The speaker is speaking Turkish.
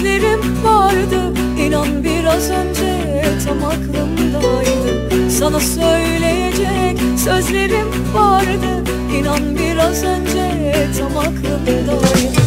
Sana sözlerim vardı. İnan biraz önce tam aklımdaydı. Sana söyleyecek sözlerim vardı. İnan biraz önce tam aklımdaydı.